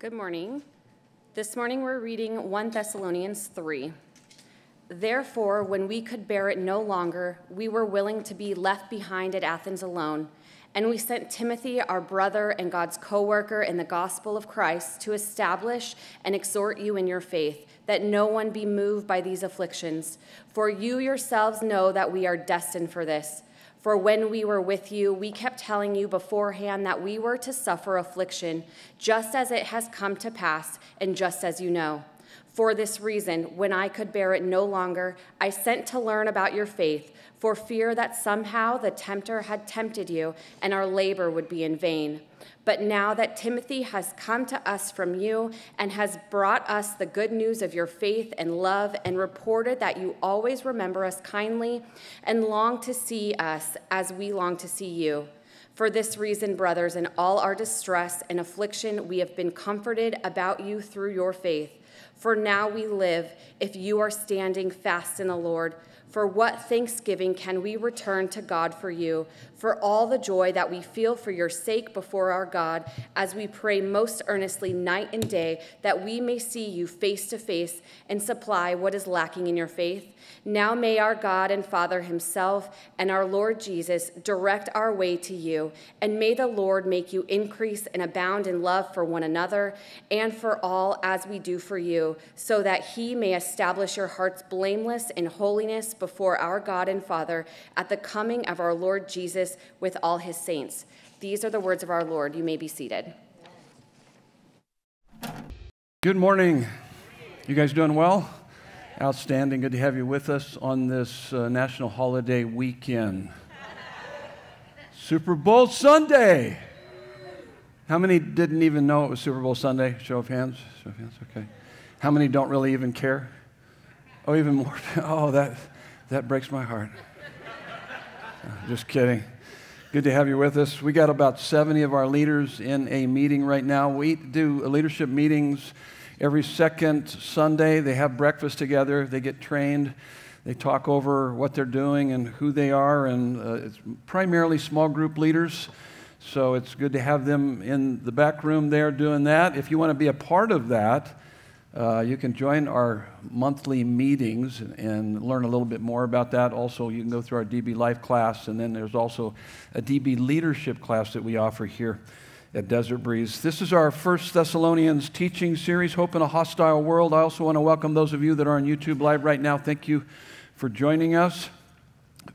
Good morning. This morning we're reading 1 Thessalonians 3. Therefore, when we could bear it no longer, we were willing to be left behind at Athens alone. And we sent Timothy, our brother and God's co worker in the gospel of Christ, to establish and exhort you in your faith, that no one be moved by these afflictions. For you yourselves know that we are destined for this. For when we were with you, we kept telling you beforehand that we were to suffer affliction, just as it has come to pass, and just as you know. For this reason, when I could bear it no longer, I sent to learn about your faith, for fear that somehow the tempter had tempted you, and our labor would be in vain. But now that Timothy has come to us from you and has brought us the good news of your faith and love, and reported that you always remember us kindly and long to see us as we long to see you. For this reason, brothers, in all our distress and affliction, we have been comforted about you through your faith. For now we live if you are standing fast in the Lord. For what thanksgiving can we return to God for you, for all the joy that we feel for your sake before our God, as we pray most earnestly night and day that we may see you face to face and supply what is lacking in your faith? Now may our God and Father Himself and our Lord Jesus direct our way to you, and may the Lord make you increase and abound in love for one another and for all as we do for you, so that He may establish your hearts blameless in holiness before our God and Father at the coming of our Lord Jesus with all His saints. These are the words of our Lord. You may be seated. Good morning. You guys doing well? Outstanding. Good to have you with us on this uh, national holiday weekend. Super Bowl Sunday. How many didn't even know it was Super Bowl Sunday? Show of hands. Show of hands. Okay. How many don't really even care? Oh, even more. Oh, that that breaks my heart. Just kidding. Good to have you with us. We got about 70 of our leaders in a meeting right now. We do leadership meetings Every second Sunday, they have breakfast together, they get trained, they talk over what they're doing and who they are, and uh, it's primarily small group leaders. So it's good to have them in the back room there doing that. If you want to be a part of that, uh, you can join our monthly meetings and, learn a little bit more about that. Also, you can go through our DB Life class, and then there's also a DB Leadership class that we offer here at Desert Breeze. This is our First Thessalonians teaching series, Hope in a Hostile World. I also want to welcome those of you that are on YouTube Live right now. Thank you for joining us.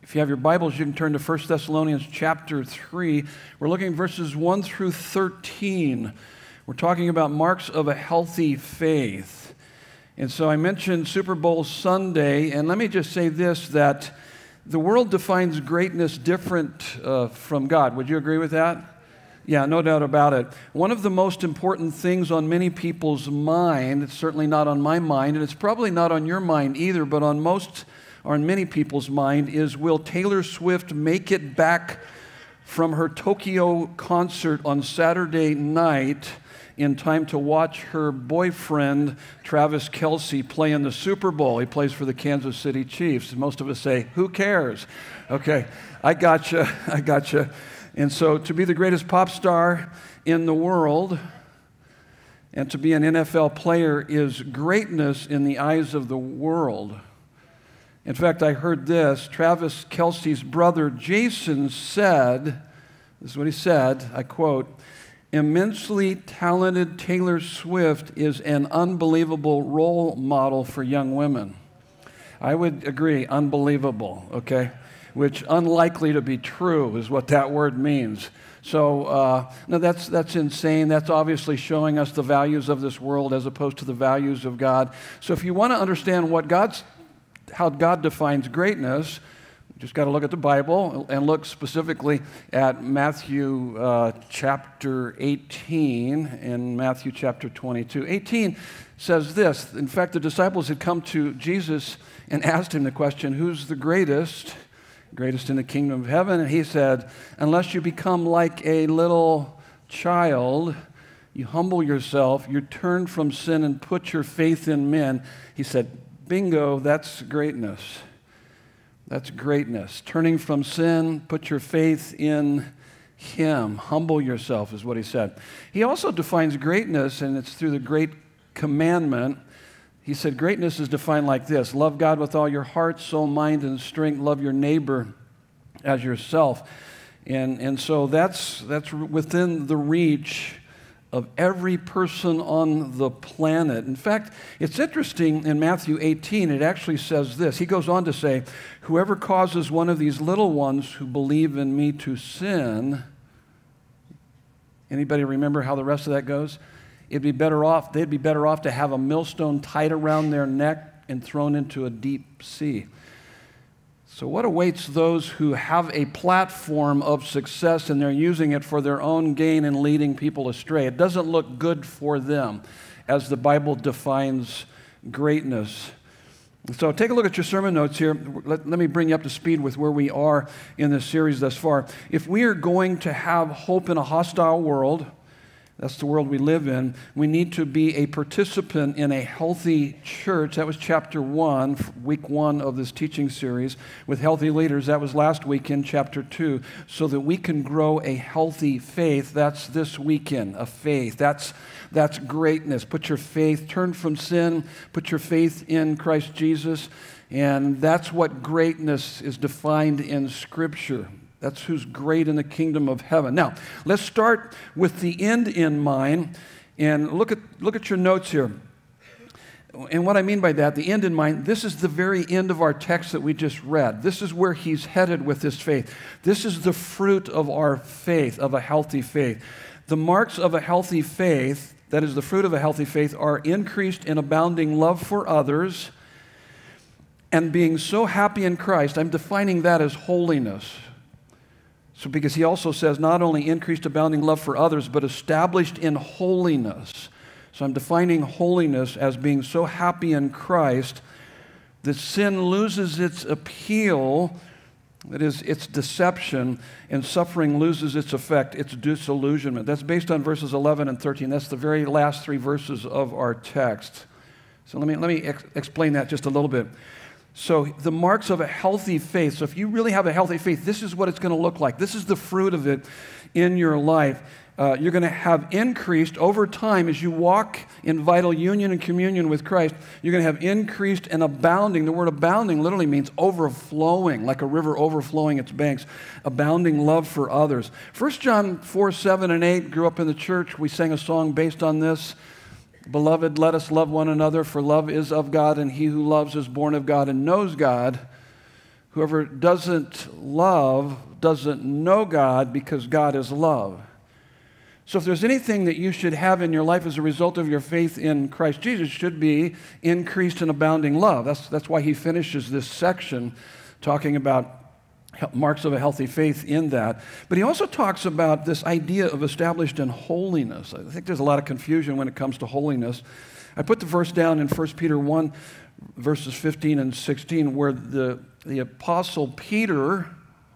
If you have your Bibles, you can turn to 1 Thessalonians chapter 3. We're looking verses 1 through 13. We're talking about marks of a healthy faith. And so I mentioned Super Bowl Sunday, and let me just say this that the world defines greatness different uh, from God. Would you agree with that? Yeah, no doubt about it. One of the most important things on many people's mind, it's certainly not on my mind, and it's probably not on your mind either, but on most or on many people's mind, is will Taylor Swift make it back from her Tokyo concert on Saturday night in time to watch her boyfriend, Travis Kelce, play in the Super Bowl? He plays for the Kansas City Chiefs. Most of us say, Who cares? Okay, I gotcha. I gotcha. And so to be the greatest pop star in the world and to be an NFL player is greatness in the eyes of the world. In fact, I heard this Travis Kelce's brother Jason said, this is what he said, I quote, immensely talented Taylor Swift is an unbelievable role model for young women. I would agree, unbelievable, okay? which unlikely to be true is what that word means. So, uh, no, that's, that's insane. That's obviously showing us the values of this world as opposed to the values of God. So, if you want to understand what God's, how God defines greatness, just got to look at the Bible and look specifically at Matthew uh, chapter 18 and Matthew chapter 22. 18 says this In fact, the disciples had come to Jesus and asked him the question, Who's the greatest? greatest in the kingdom of heaven. And he said, Unless you become like a little child, you humble yourself, you turn from sin and put your faith in men. He said, Bingo, that's greatness. That's greatness. Turning from sin, put your faith in Him. Humble yourself, is what he said. He also defines greatness, and it's through the great commandment. He said, Greatness is defined like this love God with all your heart, soul, mind, and strength. Love your neighbor as yourself. And, and so that's, that's within the reach of every person on the planet. In fact, it's interesting in Matthew 18, it actually says this. He goes on to say, Whoever causes one of these little ones who believe in me to sin, anybody remember how the rest of that goes? It'd be better off, they'd be better off to have a millstone tied around their neck and thrown into a deep sea. So, what awaits those who have a platform of success and they're using it for their own gain and leading people astray? It doesn't look good for them as the Bible defines greatness. So, take a look at your sermon notes here. Let, let me bring you up to speed with where we are in this series thus far. If we are going to have hope in a hostile world, that's the world we live in. We need to be a participant in a healthy church. That was chapter one, week one of this teaching series with healthy leaders. That was last week in chapter two. So that we can grow a healthy faith. That's this weekend, a faith. That's, that's greatness. Put your faith, turn from sin, put your faith in Christ Jesus. And that's what greatness is defined in Scripture. That's who's great in the kingdom of heaven. Now, let's start with the end in mind and look at, look at your notes here. And what I mean by that, the end in mind, this is the very end of our text that we just read. This is where he's headed with his faith. This is the fruit of our faith, of a healthy faith. The marks of a healthy faith, that is the fruit of a healthy faith, are increased and abounding love for others and being so happy in Christ. I'm defining that as holiness. So, because he also says not only increased abounding love for others, but established in holiness. So, I'm defining holiness as being so happy in Christ that sin loses its appeal, that is, its deception, and suffering loses its effect, its disillusionment. That's based on verses 11 and 13. That's the very last three verses of our text. So, let me, let me ex- explain that just a little bit. So, the marks of a healthy faith. So, if you really have a healthy faith, this is what it's going to look like. This is the fruit of it in your life. Uh, you're going to have increased over time as you walk in vital union and communion with Christ. You're going to have increased and abounding. The word abounding literally means overflowing, like a river overflowing its banks. Abounding love for others. 1 John 4 7 and 8 grew up in the church. We sang a song based on this. Beloved, let us love one another, for love is of God, and he who loves is born of God and knows God. Whoever doesn't love doesn't know God because God is love. So, if there's anything that you should have in your life as a result of your faith in Christ Jesus, should be increased and abounding love. That's, that's why he finishes this section talking about marks of a healthy faith in that. But he also talks about this idea of established in holiness. I think there's a lot of confusion when it comes to holiness. I put the verse down in 1 Peter 1, verses 15 and 16, where the, the apostle Peter,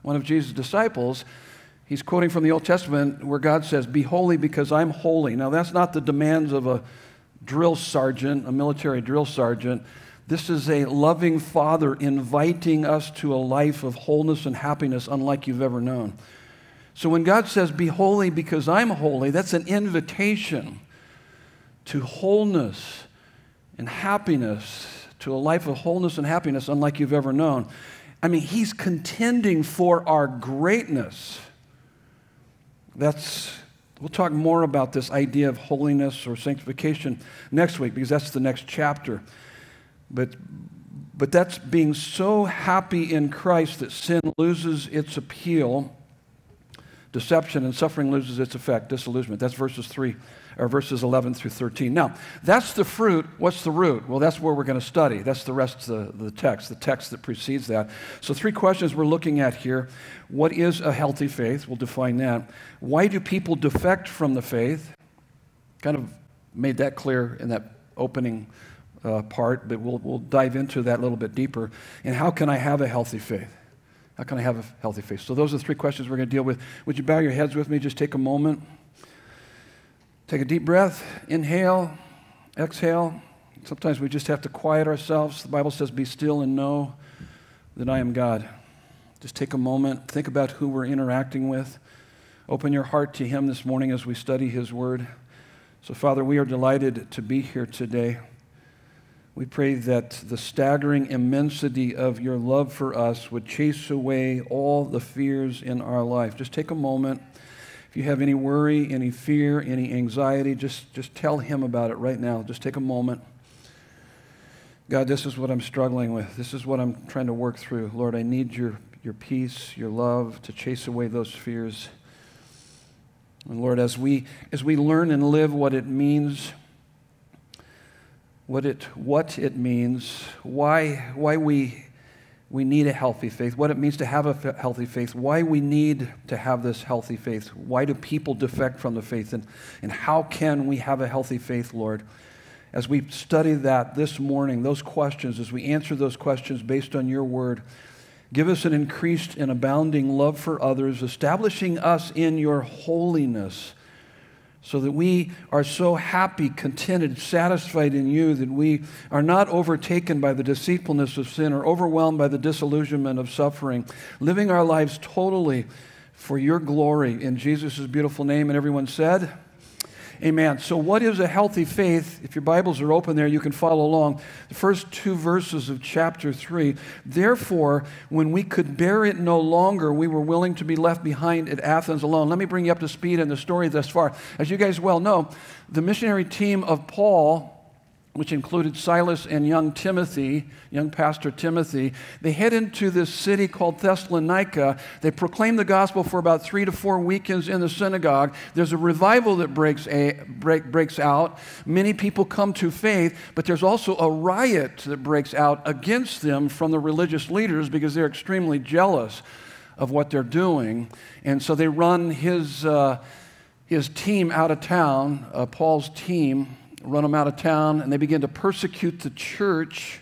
one of Jesus' disciples, he's quoting from the Old Testament where God says, Be holy because I'm holy. Now, that's not the demands of a drill sergeant, a military drill sergeant. This is a loving Father inviting us to a life of wholeness and happiness unlike you've ever known. So when God says, Be holy because I'm holy, that's an invitation to wholeness and happiness, to a life of wholeness and happiness unlike you've ever known. I mean, He's contending for our greatness. That's, we'll talk more about this idea of holiness or sanctification next week because that's the next chapter. But, but that's being so happy in Christ that sin loses its appeal, deception and suffering loses its effect, disillusionment. That's verses 3 or verses 11 through 13. Now, that's the fruit. What's the root? Well, that's where we're going to study. That's the rest of the, the text, the text that precedes that. So, three questions we're looking at here. What is a healthy faith? We'll define that. Why do people defect from the faith? Kind of made that clear in that opening uh, part, but we'll, we'll dive into that a little bit deeper. And how can I have a healthy faith? How can I have a healthy faith? So, those are the three questions we're going to deal with. Would you bow your heads with me? Just take a moment. Take a deep breath. Inhale, exhale. Sometimes we just have to quiet ourselves. The Bible says, Be still and know that I am God. Just take a moment. Think about who we're interacting with. Open your heart to Him this morning as we study His Word. So, Father, we are delighted to be here today. We pray that the staggering immensity of your love for us would chase away all the fears in our life. Just take a moment. If you have any worry, any fear, any anxiety, just, just tell Him about it right now. Just take a moment. God, this is what I'm struggling with. This is what I'm trying to work through. Lord, I need your, your peace, your love to chase away those fears. And Lord, as we, as we learn and live what it means, what it, what it means, why, why we, we need a healthy faith, what it means to have a healthy faith, why we need to have this healthy faith, why do people defect from the faith, and, and how can we have a healthy faith, Lord? As we study that this morning, those questions, as we answer those questions based on your word, Give us an increased and abounding love for others, establishing us in your holiness, so that we are so happy, contented, satisfied in you that we are not overtaken by the deceitfulness of sin or overwhelmed by the disillusionment of suffering, living our lives totally for your glory. In Jesus' beautiful name. And everyone said, Amen. So, what is a healthy faith? If your Bibles are open there, you can follow along. The first two verses of chapter 3. Therefore, when we could bear it no longer, we were willing to be left behind at Athens alone. Let me bring you up to speed in the story thus far. As you guys well know, the missionary team of Paul which included Silas and young Timothy, young pastor Timothy, they head into this city called Thessalonica. They proclaim the gospel for about three to four weekends in the synagogue. There's a revival that breaks, a, break, breaks out. Many people come to faith, but there's also a riot that breaks out against them from the religious leaders because they're extremely jealous of what they're doing. And so they run his, uh, his team out of town, uh, Paul's team run them out of town, and they begin to persecute the church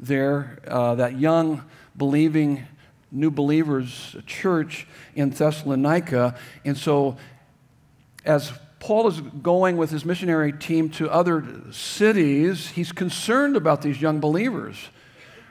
there, uh, that young, believing, new believers church in Thessalonica. And so, as Paul is going with his missionary team to other cities, he's concerned about these young believers.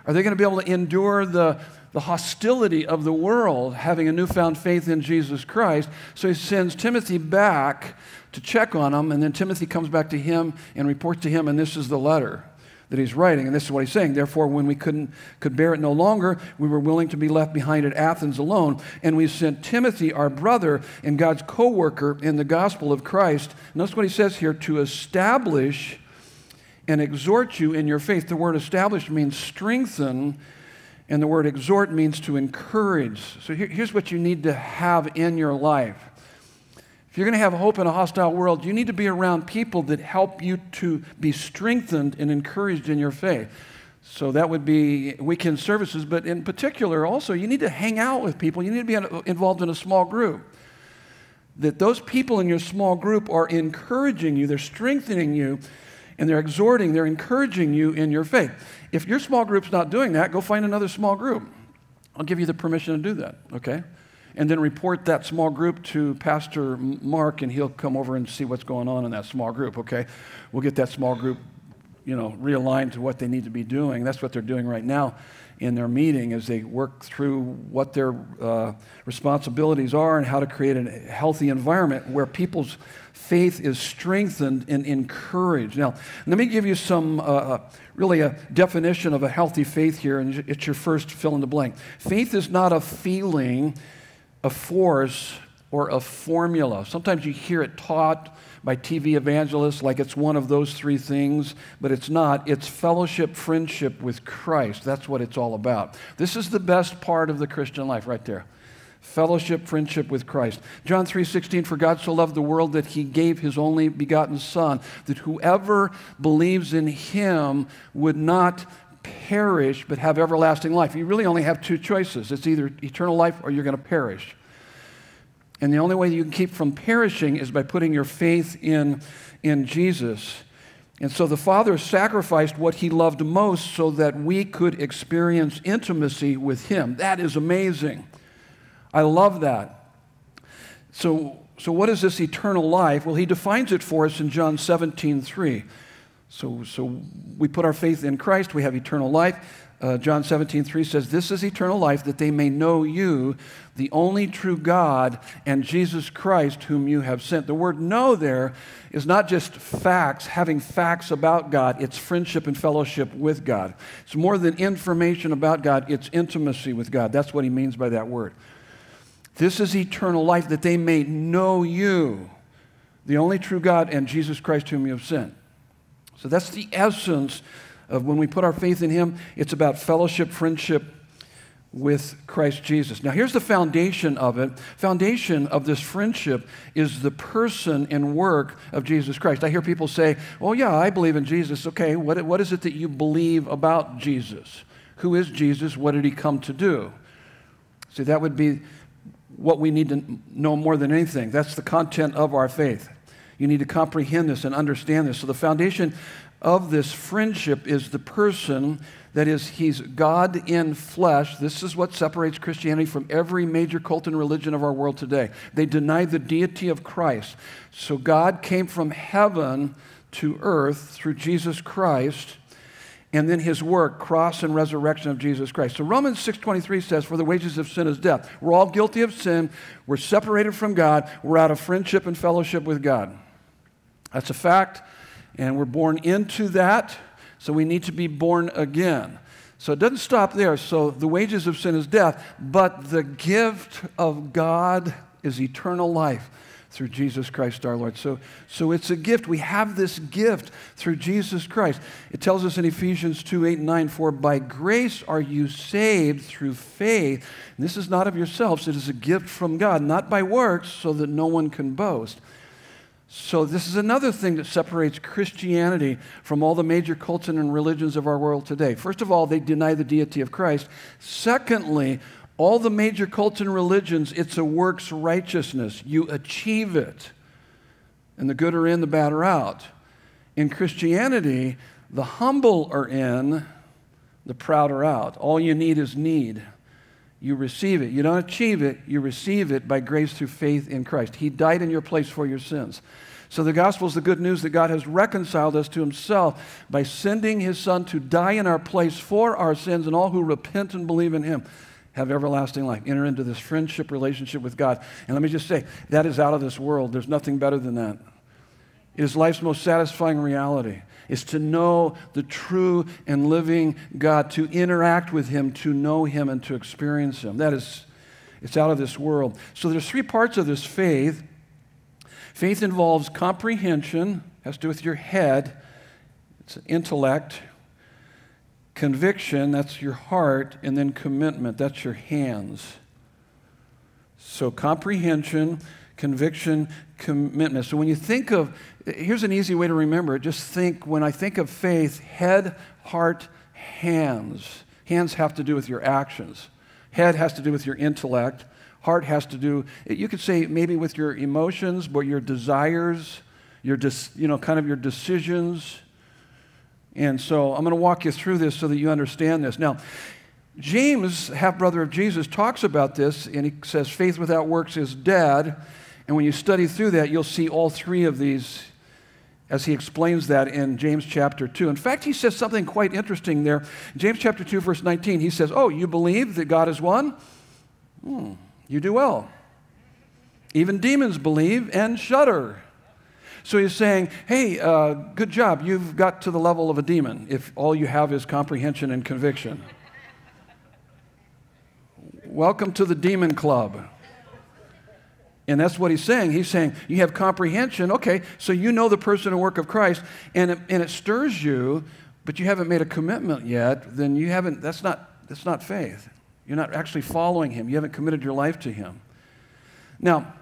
Are they going to be able to endure the, the hostility of the world having a newfound faith in Jesus Christ? So he sends Timothy back to check on him, And then Timothy comes back to him and reports to him, and this is the letter that he's writing. And this is what he's saying. Therefore, when we couldn't, could bear it no longer, we were willing to be left behind at Athens alone. And we sent Timothy, our brother and God's co worker in the gospel of Christ. Notice what he says here to establish and exhort you in your faith. The word establish means strengthen. And the word exhort means to encourage. So here, here's what you need to have in your life if you're going to have hope in a hostile world, you need to be around people that help you to be strengthened and encouraged in your faith. So that would be weekend services, but in particular, also, you need to hang out with people. You need to be involved in a small group. That those people in your small group are encouraging you, they're strengthening you, and they're exhorting, they're encouraging you in your faith. If your small group's not doing that, go find another small group. I'll give you the permission to do that, okay? and then report that small group to Pastor Mark, and he'll come over and see what's going on in that small group, okay? We'll get that small group, you know, realigned to what they need to be doing. That's what they're doing right now in their meeting as they work through what their uh, responsibilities are and how to create a healthy environment where people's faith is strengthened and encouraged. Now, let me give you some, uh, uh really, a definition of a healthy faith here, and it's your first fill in the blank. Faith is not a feeling, a force or a formula. Sometimes you hear it taught by TV evangelists like it's one of those three things, but it's not. It's fellowship, friendship with Christ. That's what it's all about. This is the best part of the Christian life right there. Fellowship, friendship with Christ. John 3:16 for God so loved the world that he gave his only begotten son that whoever believes in him would not perish but have everlasting life. You really only have two choices. It's either eternal life or you're going to perish. And the only way that you can keep from perishing is by putting your faith in, in Jesus. And so the Father sacrificed what he loved most so that we could experience intimacy with him. That is amazing. I love that. So, so what is this eternal life? Well, he defines it for us in John 17, 3. So, so we put our faith in Christ, we have eternal life. Uh, John 17, 3 says, This is eternal life, that they may know you, the only true God, and Jesus Christ, whom you have sent. The word know there is not just facts, having facts about God, it's friendship and fellowship with God. It's more than information about God, it's intimacy with God. That's what he means by that word. This is eternal life, that they may know you, the only true God, and Jesus Christ, whom you have sent. So that's the essence of when we put our faith in Him, it's about fellowship, friendship with Christ Jesus. Now, here's the foundation of it. Foundation of this friendship is the person and work of Jesus Christ. I hear people say, "Oh yeah, I believe in Jesus." Okay, what, what is it that you believe about Jesus? Who is Jesus? What did He come to do? See, that would be what we need to know more than anything. That's the content of our faith. You need to comprehend this and understand this. So, the foundation of this friendship is the person that is, he's God in flesh. This is what separates Christianity from every major cult and religion of our world today. They deny the deity of Christ. So God came from heaven to earth through Jesus Christ and then his work cross and resurrection of jesus christ so romans 6.23 says for the wages of sin is death we're all guilty of sin we're separated from god we're out of friendship and fellowship with god that's a fact and we're born into that, so we need to be born again. So it doesn't stop there. So the wages of sin is death, but the gift of God is eternal life through Jesus Christ our Lord. So, so it's a gift. We have this gift through Jesus Christ. It tells us in Ephesians 2 8 and 9, For by grace are you saved through faith. And this is not of yourselves, it is a gift from God, not by works, so that no one can boast. So, this is another thing that separates Christianity from all the major cults and religions of our world today. First of all, they deny the deity of Christ. Secondly, all the major cults and religions, it's a works righteousness. You achieve it. And the good are in, the bad are out. In Christianity, the humble are in, the proud are out. All you need is need. You receive it. You don't achieve it, you receive it by grace through faith in Christ. He died in your place for your sins. So the gospel is the good news that God has reconciled us to himself by sending his son to die in our place for our sins, and all who repent and believe in him have everlasting life. Enter into this friendship relationship with God. And let me just say, that is out of this world. There's nothing better than that. It is life's most satisfying reality is to know the true and living God, to interact with Him, to know Him, and to experience Him. That is, it's out of this world. So there's three parts of this faith. Faith involves comprehension, has to do with your head, it's intellect, conviction, that's your heart, and then commitment, that's your hands. So comprehension, conviction, commitment. So when you think of, here's an easy way to remember it. Just think, when I think of faith, head, heart, hands. Hands have to do with your actions. Head has to do with your intellect. Heart has to do, you could say maybe with your emotions, but your desires, your, you know, kind of your decisions. And so I'm going to walk you through this so that you understand this. Now, James, half brother of Jesus, talks about this, and he says, faith without works is dead. And when you study through that, you'll see all three of these as he explains that in James chapter 2. In fact, he says something quite interesting there. James chapter 2, verse 19, he says, Oh, you believe that God is one? Hmm, you do well. Even demons believe and shudder. So he's saying, Hey, uh, good job. You've got to the level of a demon if all you have is comprehension and conviction. Welcome to the demon club. And that's what he's saying. He's saying, you have comprehension. Okay, so you know the person and work of Christ, and it, and it stirs you, but you haven't made a commitment yet, then you haven't, that's not, that's not faith. You're not actually following him. You haven't committed your life to him. Now,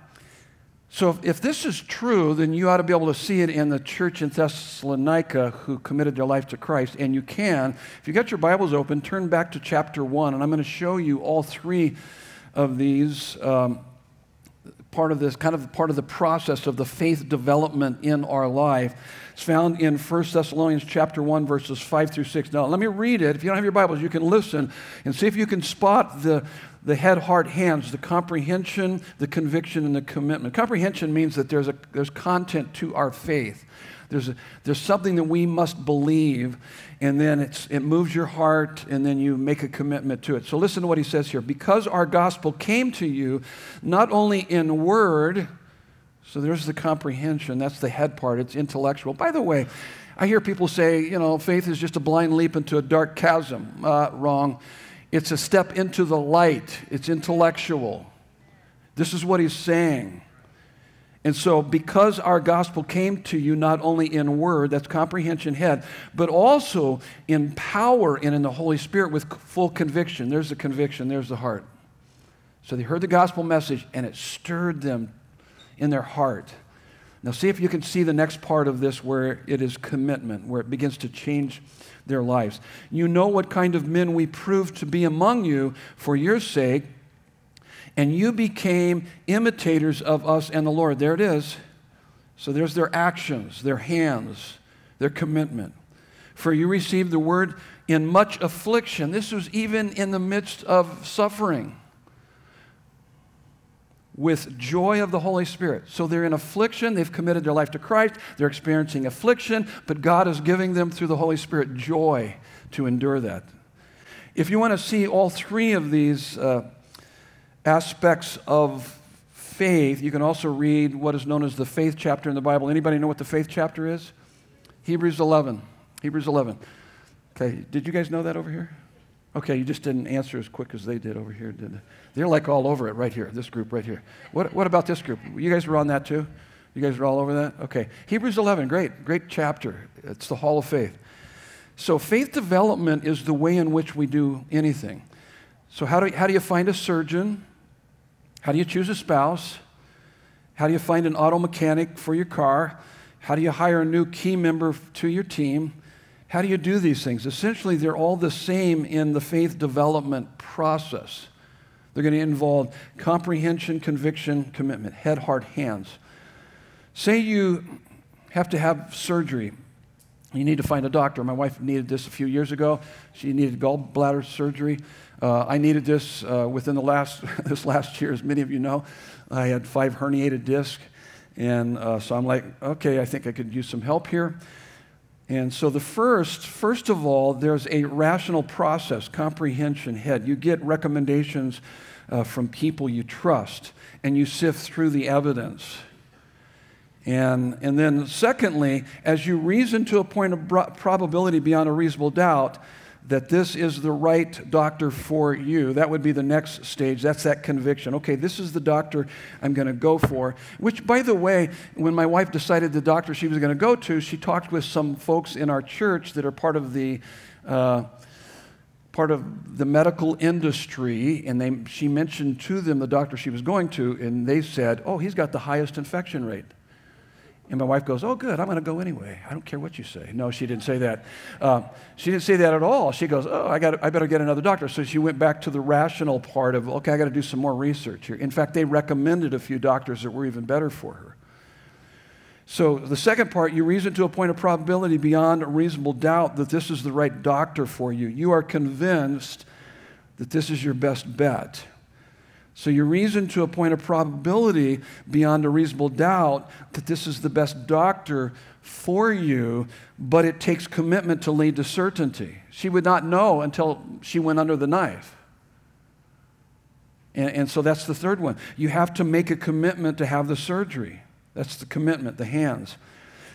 so if, if this is true, then you ought to be able to see it in the church in Thessalonica who committed their life to Christ. And you can. If you got your Bibles open, turn back to chapter 1, and I'm going to show you all three of these. Um, part of this, kind of part of the process of the faith development in our life. It's found in 1 Thessalonians chapter 1, verses 5 through 6. Now, let me read it. If you don't have your Bibles, you can listen and see if you can spot the, the head, heart, hands, the comprehension, the conviction, and the commitment. Comprehension means that there's, a, there's content to our faith. There's, a, there's something that we must believe, and then it moves your heart, and then you make a commitment to it. So listen to what he says here. Because our gospel came to you not only in word, so there's the comprehension, that's the head part, it's intellectual. By the way, I hear people say, you know, faith is just a blind leap into a dark chasm. Uh, wrong. It's a step into the light, it's intellectual. This is what he's saying. And so, because our gospel came to you not only in word, that's comprehension head, but also in power and in the Holy Spirit with full conviction. There's the conviction, there's the heart. So, they heard the gospel message and it stirred them in their heart. Now, see if you can see the next part of this where it is commitment, where it begins to change their lives. You know what kind of men we proved to be among you for your sake, and you became imitators of us and the Lord. There it is. So there's their actions, their hands, their commitment. For you received the word in much affliction. This was even in the midst of suffering with joy of the Holy Spirit. So they're in affliction, they've committed their life to Christ, they're experiencing affliction, but God is giving them through the Holy Spirit joy to endure that. If you want to see all three of these uh, aspects of faith, you can also read what is known as the faith chapter in the Bible. Anybody know what the faith chapter is? Hebrews 11. Hebrews 11. Okay, did you guys know that over here? Okay, you just didn't answer as quick as they did over here, did they? They're like all over it right here, this group right here. What, what about this group? You guys were on that too? You guys were all over that? Okay. Hebrews 11, great, great chapter. It's the Hall of Faith. So, faith development is the way in which we do anything. So, how do, how do you find a surgeon? How do you choose a spouse? How do you find an auto mechanic for your car? How do you hire a new key member to your team? How do you do these things? Essentially, they're all the same in the faith development process. They're going to involve comprehension, conviction, commitment, head, heart, hands. Say you have to have surgery. You need to find a doctor. My wife needed this a few years ago. She needed gallbladder surgery. Uh, I needed this uh, within the last this last year, as many of you know. I had five herniated discs, and uh, so I'm like, okay, I think I could use some help here. And so the first, first of all, there's a rational process, comprehension, head. You get recommendations uh, from people you trust, and you sift through the evidence. And, and then, secondly, as you reason to a point of probability beyond a reasonable doubt that this is the right doctor for you, that would be the next stage. That's that conviction. Okay, this is the doctor I'm going to go for. Which, by the way, when my wife decided the doctor she was going to go to, she talked with some folks in our church that are part of the. Uh, part of the medical industry, and they, she mentioned to them the doctor she was going to, and they said, Oh, he's got the highest infection rate. And my wife goes, Oh, good, I'm going to go anyway. I don't care what you say. No, she didn't say that. Uh, she didn't say that at all. She goes, Oh, I, got, I better get another doctor. So she went back to the rational part of, Okay, I got to do some more research here. In fact, they recommended a few doctors that were even better for her. So, the second part, you reason to a point of probability beyond a reasonable doubt that this is the right doctor for you. You are convinced that this is your best bet. So, you reason to appoint a point of probability beyond a reasonable doubt that this is the best doctor for you, but it takes commitment to lead to certainty. She would not know until she went under the knife. And, and so that's the third one. You have to make a commitment to have the surgery. That's the commitment, the hands.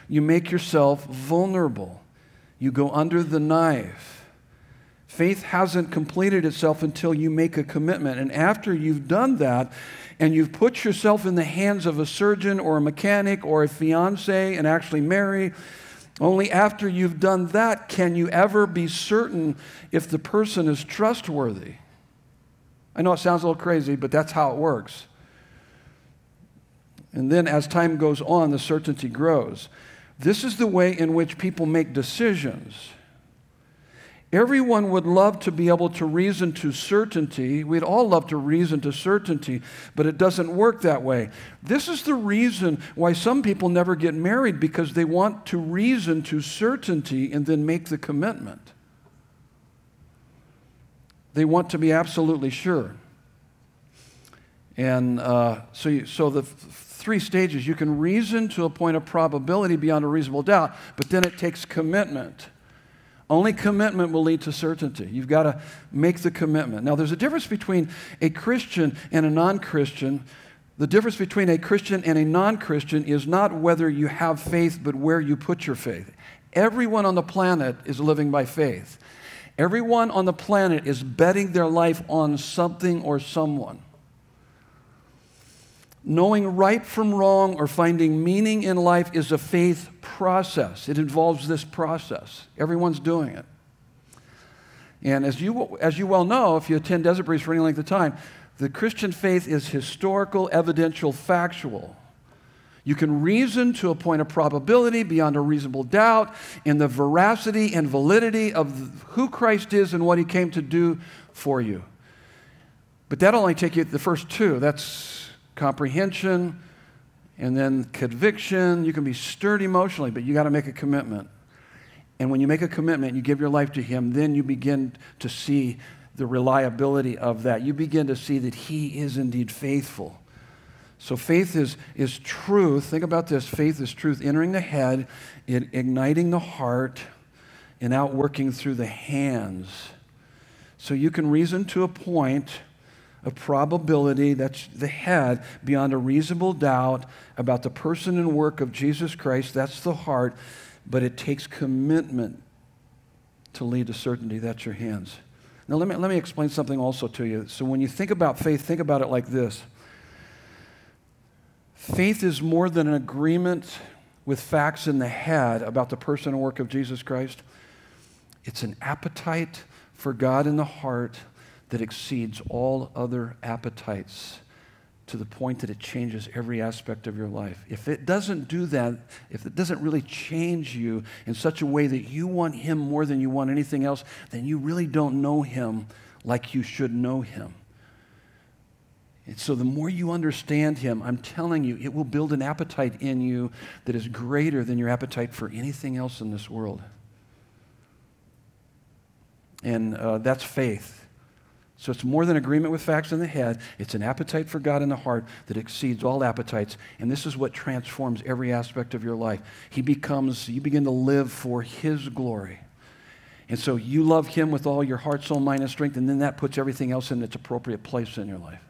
You make yourself vulnerable. You go under the knife. Faith hasn't completed itself until you make a commitment. And after you've done that, and you've put yourself in the hands of a surgeon or a mechanic or a fiance and actually marry, only after you've done that can you ever be certain if the person is trustworthy. I know it sounds a little crazy, but that's how it works. And then as time goes on, the certainty grows. This is the way in which people make decisions. Everyone would love to be able to reason to certainty. We'd all love to reason to certainty, but it doesn't work that way. This is the reason why some people never get married because they want to reason to certainty and then make the commitment. They want to be absolutely sure. And uh, so, you, so the three stages. You can reason to a point of probability beyond a reasonable doubt, but then it takes commitment. Only commitment will lead to certainty. You've got to make the commitment. Now, there's a difference between a Christian and a non Christian. The difference between a Christian and a non Christian is not whether you have faith, but where you put your faith. Everyone on the planet is living by faith. Everyone on the planet is betting their life on something or someone. Knowing right from wrong or finding meaning in life is a faith process. It involves this process. Everyone's doing it. And as you, as you well know, if you attend Desert Breeze for any length of time, the Christian faith is historical, evidential, factual. You can reason to a point of probability beyond a reasonable doubt in the veracity and validity of who Christ is and what he came to do for you. But that'll only take you the first two. That's comprehension, and then conviction. You can be stirred emotionally, but you got to make a commitment. And when you make a commitment, you give your life to Him, then you begin to see the reliability of that. You begin to see that He is indeed faithful. So faith is, is truth. Think about this faith is truth entering the head, it, igniting the heart, and outworking through the hands. So you can reason to a point a probability, that's the head, beyond a reasonable doubt about the person and work of Jesus Christ. That's the heart. But it takes commitment to lead to certainty. That's your hands. Now, let me, let me explain something also to you. So, when you think about faith, think about it like this faith is more than an agreement with facts in the head about the person and work of Jesus Christ, it's an appetite for God in the heart that exceeds all other appetites to the point that it changes every aspect of your life. If it doesn't do that, if it doesn't really change you in such a way that you want Him more than you want anything else, then you really don't know Him like you should know Him. And so the more you understand Him, I'm telling you, it will build an appetite in you that is greater than your appetite for anything else in this world. And uh, that's faith. So it's more than agreement with facts in the head. It's an appetite for God in the heart that exceeds all appetites. And this is what transforms every aspect of your life. He becomes, you begin to live for His glory. And so you love Him with all your heart, soul, mind, and strength, and then that puts everything else in its appropriate place in your life.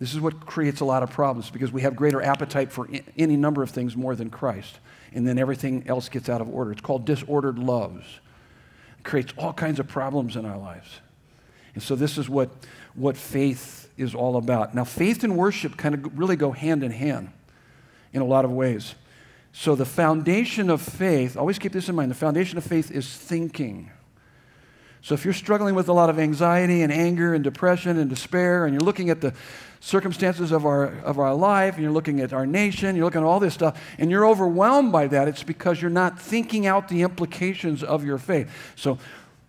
This is what creates a lot of problems because we have greater appetite for any number of things more than Christ. And then everything else gets out of order. It's called disordered loves. It creates all kinds of problems in our lives. And so this is what, what faith is all about. Now, faith and worship kind of really go hand in hand in a lot of ways. So the foundation of faith, always keep this in mind, the foundation of faith is thinking. So if you're struggling with a lot of anxiety and anger and depression and despair, and you're looking at the circumstances of our, of our life, and you're looking at our nation, you're looking at all this stuff, and you're overwhelmed by that, it's because you're not thinking out the implications of your faith. So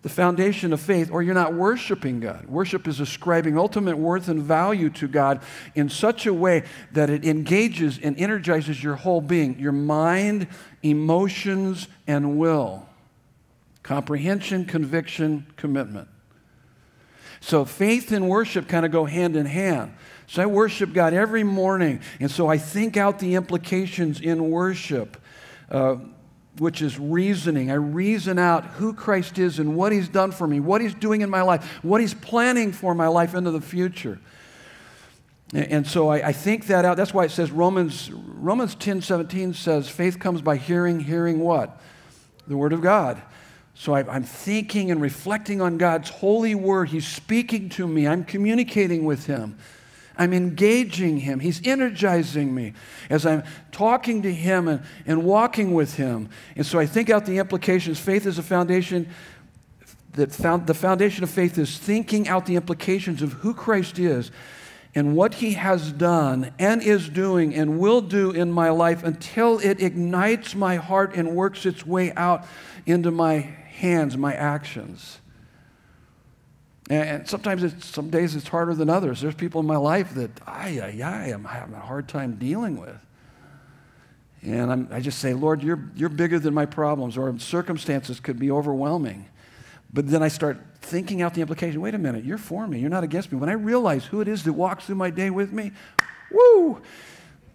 the foundation of faith, or you're not worshiping God. Worship is ascribing ultimate worth and value to God in such a way that it engages and energizes your whole being, your mind, emotions, and will. Comprehension, conviction, commitment. So faith and worship kind of go hand in hand. So I worship God every morning, and so I think out the implications in worship. Uh, which is reasoning. I reason out who Christ is and what he's done for me, what he's doing in my life, what he's planning for my life into the future. And so I, I, think that out. That's why it says Romans, Romans 10 17 says, faith comes by hearing, hearing what? The Word of God. So I, I'm thinking and reflecting on God's holy Word. He's speaking to me, I'm communicating with Him. I'm engaging him. He's energizing me as I'm talking to him and, and walking with him. And so I think out the implications. Faith is a foundation. That found, the foundation of faith is thinking out the implications of who Christ is and what he has done and is doing and will do in my life until it ignites my heart and works its way out into my hands, my actions. And sometimes it's, some days it's harder than others. There's people in my life that I, I, I am having a hard time dealing with. And I'm, i just say, Lord, you're, you're bigger than my problems, or circumstances could be overwhelming. But then I start thinking out the implication wait a minute, you're for me, you're not against me. When I realize who it is that walks through my day with me, woo,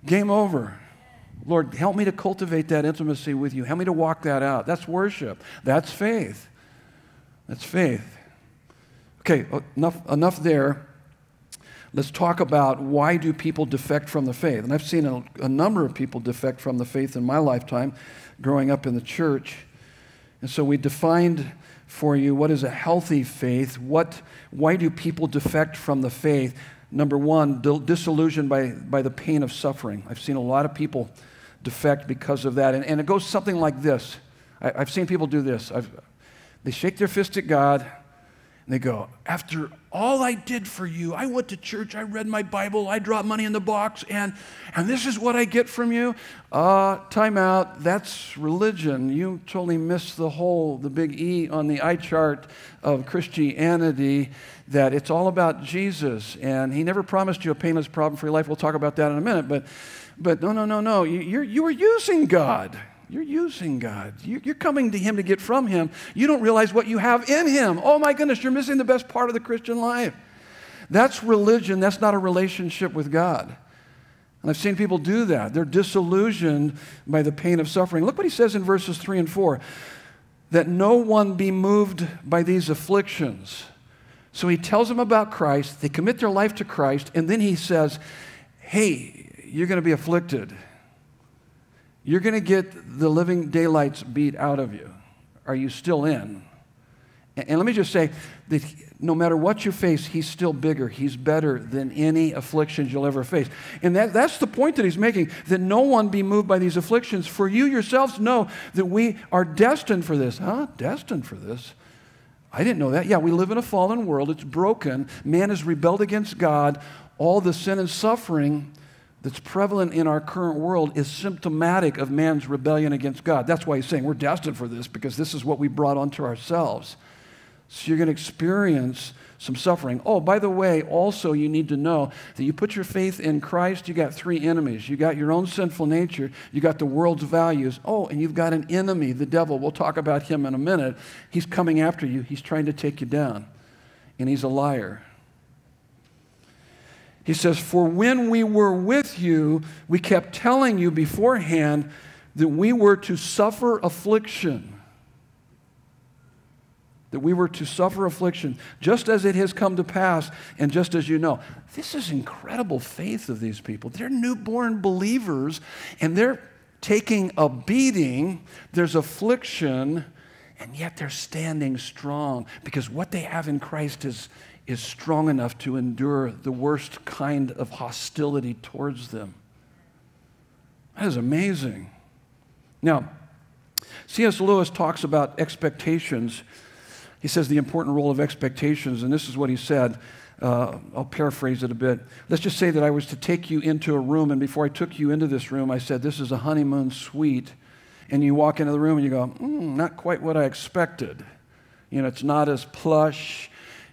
game over. Lord, help me to cultivate that intimacy with you. Help me to walk that out. That's worship. That's faith. That's faith. Okay, enough, enough there. Let's talk about why do people defect from the faith. And I've seen a, a number of people defect from the faith in my lifetime growing up in the church. And so we defined for you what is a healthy faith, what, why do people defect from the faith? Number one, disillusioned by, by the pain of suffering. I've seen a lot of people defect because of that. And, and it goes something like this I, have seen people do this. I've, they shake their fist at God and they go, After all I did for you, I went to church, I read my Bible, I dropped money in the box, and, and this is what I get from you. Uh, time out. That's religion. You totally missed the whole, the big E on the eye chart of Christianity, that it's all about Jesus. And he never promised you a painless, problem free life. We'll talk about that in a minute. But, but no, no, no, no. You, you're, you are using God. You're using God. You're coming to Him to get from Him. You don't realize what you have in Him. Oh my goodness, you're missing the best part of the Christian life. That's religion. That's not a relationship with God. And I've seen people do that. They're disillusioned by the pain of suffering. Look what he says in verses 3 and 4 that no one be moved by these afflictions. So he tells them about Christ. They commit their life to Christ. And then he says, Hey, you're going to be afflicted you're going to get the living daylights beat out of you. Are you still in? And let me just say that no matter what you face, he's still bigger. He's better than any afflictions you'll ever face. And that, that's the point that he's making that no one be moved by these afflictions. For you yourselves know that we are destined for this. Huh? Destined for this? I didn't know that. Yeah, we live in a fallen world. It's broken. Man has rebelled against God. All the sin and suffering that's prevalent in our current world is symptomatic of man's rebellion against God. That's why he's saying we're destined for this because this is what we brought onto ourselves. So you're going to experience some suffering. Oh, by the way, also you need to know that you put your faith in Christ, you got three enemies. You got your own sinful nature, you got the world's values. Oh, and you've got an enemy, the devil. We'll talk about him in a minute. He's coming after you, he's trying to take you down, and he's a liar. He says, For when we were with you, we kept telling you beforehand that we were to suffer affliction. That we were to suffer affliction, just as it has come to pass, and just as you know. This is incredible faith of these people. They're newborn believers, and they're taking a beating. There's affliction, and yet they're standing strong because what they have in Christ is, is strong enough to endure the worst kind of hostility towards them. That is amazing. Now, C.S. Lewis talks about expectations. He says the important role of expectations, and this is what he said. Uh, I'll paraphrase it a bit. Let's just say that I was to take you into a room, and before I took you into this room, I said, This is a honeymoon suite. And you walk into the room and you go, mm, Not quite what I expected. You know, it's not as plush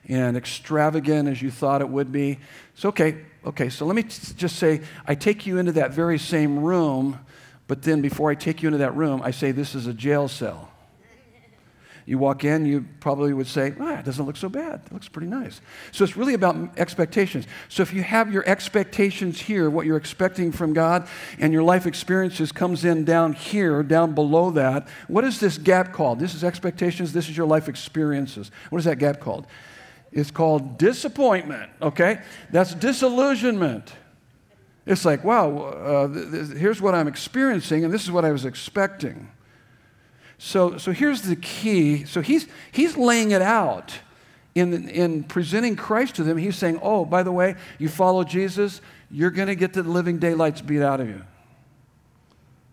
and extravagant as you thought it would be. So, okay, okay, so let me just say I take you into that very same room, but then before I take you into that room, I say this is a jail cell. You walk in, you probably would say, ah, it doesn't look so bad. It looks pretty nice. So it's really about expectations. So if you have your expectations here, what you're expecting from God, and your life experiences comes in down here, down below that, what is this gap called? This is expectations, this is your life experiences. What is that gap called? It's called disappointment, okay? That's disillusionment. It's like, wow, uh, th- th- here's what I'm experiencing, and this is what I was expecting. So, so here's the key. So he's, he's laying it out in, in presenting Christ to them. He's saying, oh, by the way, you follow Jesus, you're going to get the living daylights beat out of you.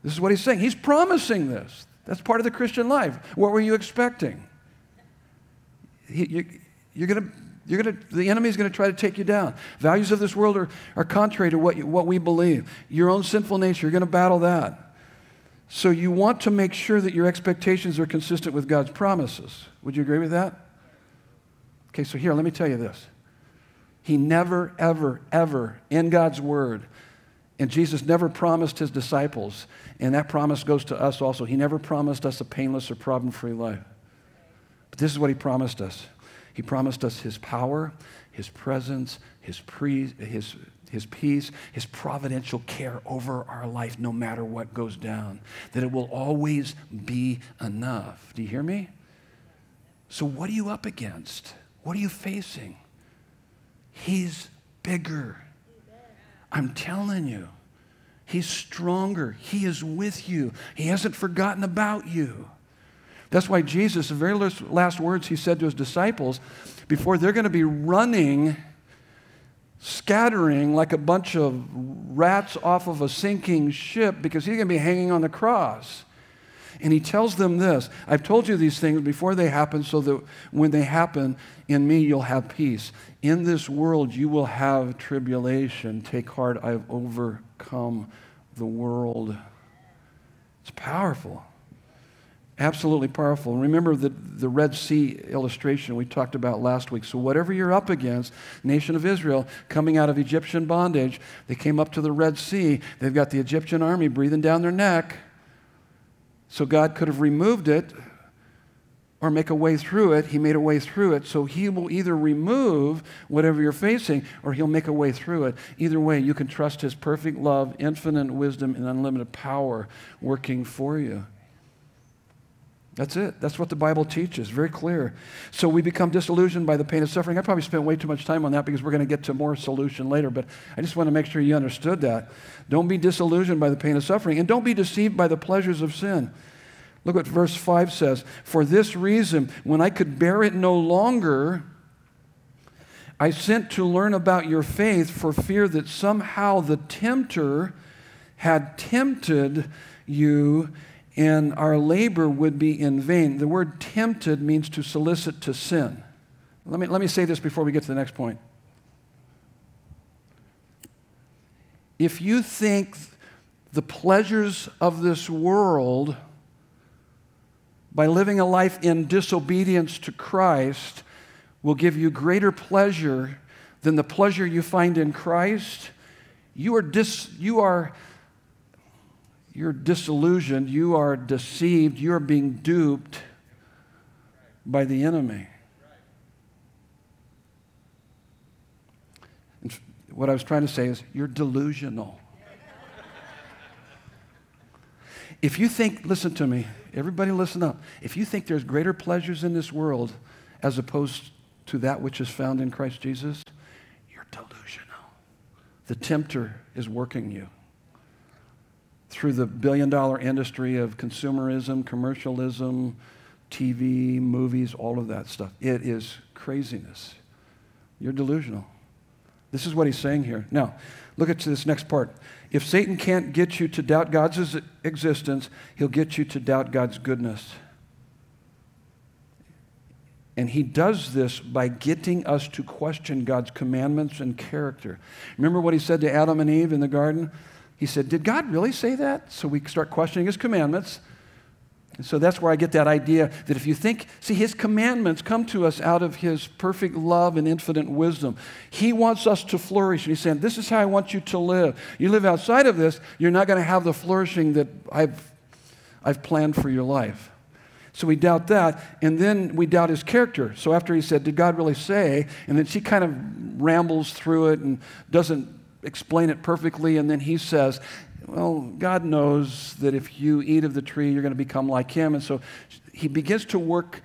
This is what he's saying. He's promising this. That's part of the Christian life. What were you expecting? He, you, you're going to, you're going to, the enemy is going to try to take you down. Values of this world are, are contrary to what, you, what we believe. Your own sinful nature, you're going to battle that. So you want to make sure that your expectations are consistent with God's promises. Would you agree with that? Okay, so here, let me tell you this. He never, ever, ever, in God's word, and Jesus never promised his disciples, and that promise goes to us also. He never promised us a painless or problem free life. But this is what he promised us he promised us His power, His presence, His, pre, his, his peace, his providential care over our life no matter what goes down, that it will always be enough. Do you hear me? So, what are you up against? What are you facing? He's bigger. I'm telling you. He's stronger. He is with you. He hasn't forgotten about you. That's why Jesus, the very last words he said to his disciples, before they're going to be running, scattering like a bunch of rats off of a sinking ship because he's going to be hanging on the cross. And he tells them this I've told you these things before they happen, so that when they happen, in me you'll have peace. In this world you will have tribulation. Take heart, I've overcome the world. It's powerful. Absolutely powerful. Remember the, the Red Sea illustration we talked about last week. So, whatever you're up against, nation of Israel coming out of Egyptian bondage, they came up to the Red Sea. They've got the Egyptian army breathing down their neck. So, God could have removed it or make a way through it. He made a way through it. So, He will either remove whatever you're facing or He'll make a way through it. Either way, you can trust His perfect love, infinite wisdom, and unlimited power working for you. That's it. That's what the Bible teaches. Very clear. So we become disillusioned by the pain of suffering. I probably spent way too much time on that because we're going to get to more solution later, but I just want to make sure you understood that. Don't be disillusioned by the pain of suffering, and don't be deceived by the pleasures of sin. Look what verse 5 says. For this reason, when I could bear it no longer, I sent to learn about your faith for fear that somehow the tempter had tempted you and our labor would be in vain. The word tempted means to solicit to sin. Let me, let me say this before we get to the next point. If you think the pleasures of this world, by living a life in disobedience to Christ, will give you greater pleasure than the pleasure you find in Christ, you are, dis, you are you're disillusioned, you are deceived, you're being duped by the enemy. And what I was trying to say is, you're delusional. if you think, listen to me, everybody listen up. If you think there's greater pleasures in this world as opposed to that which is found in Christ Jesus, you're delusional. The tempter is working you through the billion dollar industry of consumerism, commercialism, TV, movies, all of that stuff. It is craziness. You're delusional. This is what he's saying here. Now, look at this next part. If Satan can't get you to doubt God's existence, he'll get you to doubt God's goodness. And he does this by getting us to question God's commandments and character. Remember what he said to Adam and Eve in the garden? He said, Did God really say that? So we start questioning his commandments. And so that's where I get that idea that if you think, see, his commandments come to us out of his perfect love and infinite wisdom. He wants us to flourish. And he's saying, This is how I want you to live. You live outside of this, you're not going to have the flourishing that I've, I've planned for your life. So we doubt that, and then we doubt his character. So after he said, Did God really say? And then she kind of rambles through it and doesn't explain it perfectly, and then he says, Well, God knows that if you eat of the tree, you're going to become like him. And so he begins to work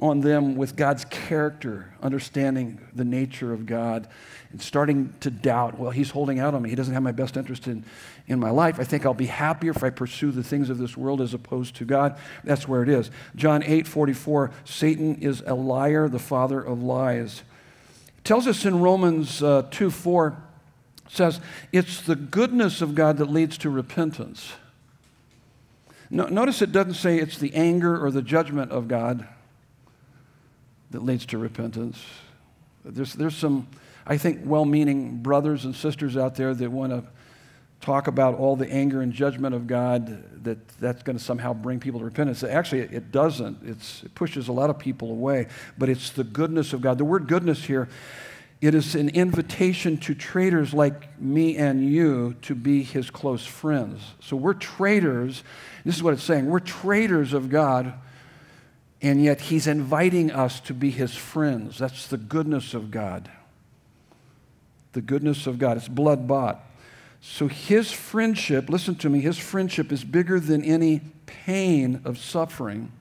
on them with God's character, understanding the nature of God, and starting to doubt, well, he's holding out on me. He doesn't have my best interest in, in my life. I think I'll be happier if I pursue the things of this world as opposed to God. That's where it is. John 8 44, Satan is a liar, the father of lies. Tells us in Romans uh, 2 4, says it's the goodness of God that leads to repentance. No, notice it doesn't say it's the anger or the judgment of God that leads to repentance. There's, there's some, I think, well meaning brothers and sisters out there that want to talk about all the anger and judgment of God, that that's going to somehow bring people to repentance. Actually, it doesn't. It's, it pushes a lot of people away, but it's the goodness of God. The word goodness here it is an invitation to traitors like me and you to be his close friends. So we're traitors. This is what it's saying. We're traitors of God, and yet he's inviting us to be his friends. That's the goodness of God. the goodness of God. It's blood bought. So his friendship, listen to me, his friendship is bigger than any pain of suffering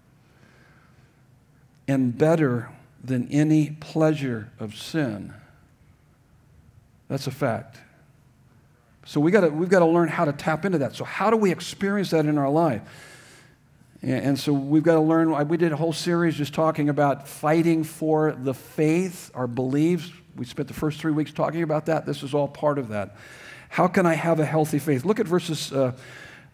and better than any pleasure of sin. That's a fact. So we gotta, we've got to learn how to tap into that. So, how do we experience that in our life? And, and so we've got to learn. We did a whole series just talking about fighting for the faith, our beliefs. We spent the first three weeks talking about that. This is all part of that. How can I have a healthy faith? Look at verses uh,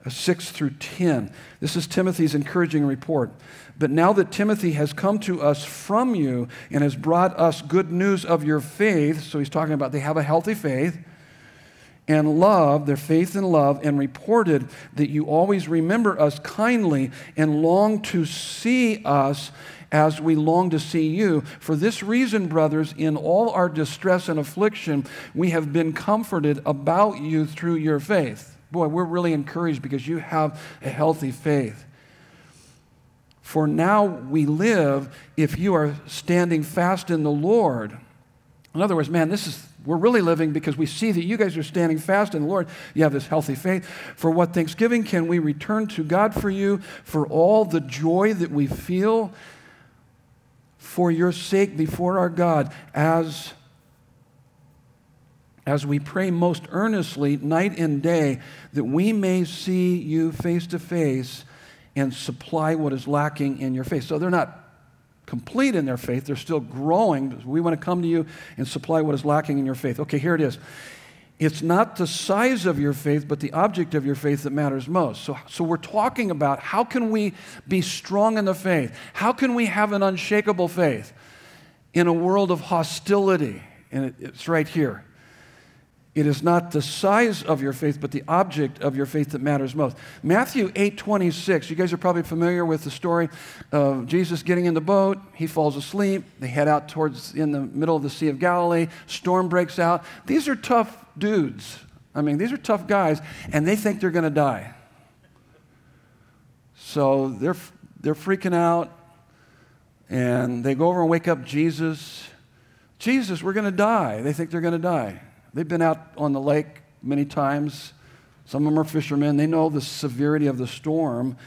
6 through 10. This is Timothy's encouraging report. But now that Timothy has come to us from you and has brought us good news of your faith, so he's talking about they have a healthy faith and love, their faith and love, and reported that you always remember us kindly and long to see us as we long to see you. For this reason, brothers, in all our distress and affliction, we have been comforted about you through your faith. Boy, we're really encouraged because you have a healthy faith. For now we live if you are standing fast in the Lord. In other words, man, this is we're really living because we see that you guys are standing fast in the Lord. You have this healthy faith. For what thanksgiving can we return to God for you for all the joy that we feel for your sake before our God as as we pray most earnestly night and day that we may see you face to face and supply what is lacking in your faith. So they're not complete in their faith, they're still growing. We want to come to you and supply what is lacking in your faith. Okay, here it is. It's not the size of your faith, but the object of your faith that matters most. So, so we're talking about how can we be strong in the faith? How can we have an unshakable faith in a world of hostility? And it, it's right here. It is not the size of your faith, but the object of your faith that matters most. Matthew 8 26, you guys are probably familiar with the story of Jesus getting in the boat. He falls asleep. They head out towards in the middle of the Sea of Galilee. Storm breaks out. These are tough dudes. I mean, these are tough guys, and they think they're going to die. So they're, they're freaking out, and they go over and wake up Jesus. Jesus, we're going to die. They think they're going to die. They've been out on the lake many times. Some of them are fishermen. They know the severity of the storm.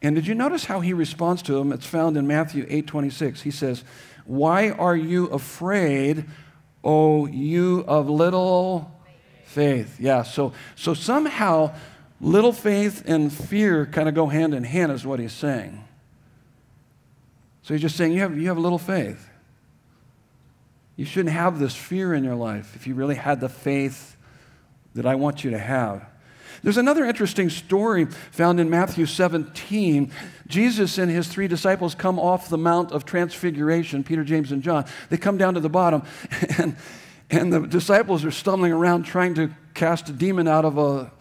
And did you notice how he responds to them? It's found in Matthew 8 26. He says, Why are you afraid, O you of little faith? Yeah, so, so somehow little faith and fear kind of go hand in hand, is what he's saying. So he's just saying, You have, you have little faith. You shouldn't have this fear in your life if you really had the faith that I want you to have. There's another interesting story found in Matthew 17. Jesus and his three disciples come off the Mount of Transfiguration, Peter, James, and John. They come down to the bottom, and, and the disciples are stumbling around trying to cast a demon out of a,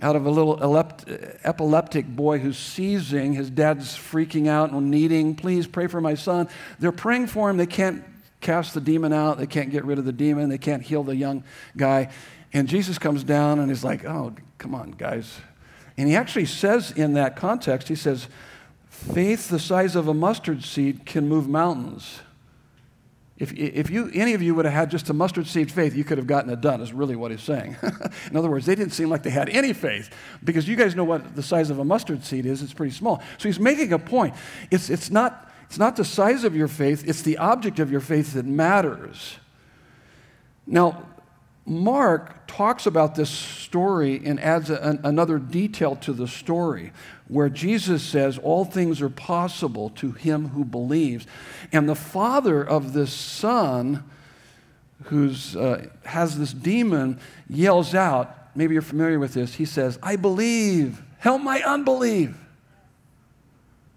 out of a little epileptic boy who's seizing. His dad's freaking out and needing, please pray for my son. They're praying for him. They can't cast the demon out. They can't get rid of the demon. They can't heal the young guy. And Jesus comes down and he's like, oh, come on, guys. And he actually says in that context, he says, faith the size of a mustard seed can move mountains. If, if you, any of you would have had just a mustard seed faith, you could have gotten it done, is really what he's saying. in other words, they didn't seem like they had any faith because you guys know what the size of a mustard seed is. It's pretty small. So he's making a point. It's, it's not it's not the size of your faith, it's the object of your faith that matters. Now, Mark talks about this story and adds a, another detail to the story where Jesus says, All things are possible to him who believes. And the father of this son, who uh, has this demon, yells out, maybe you're familiar with this, he says, I believe, help my unbelief.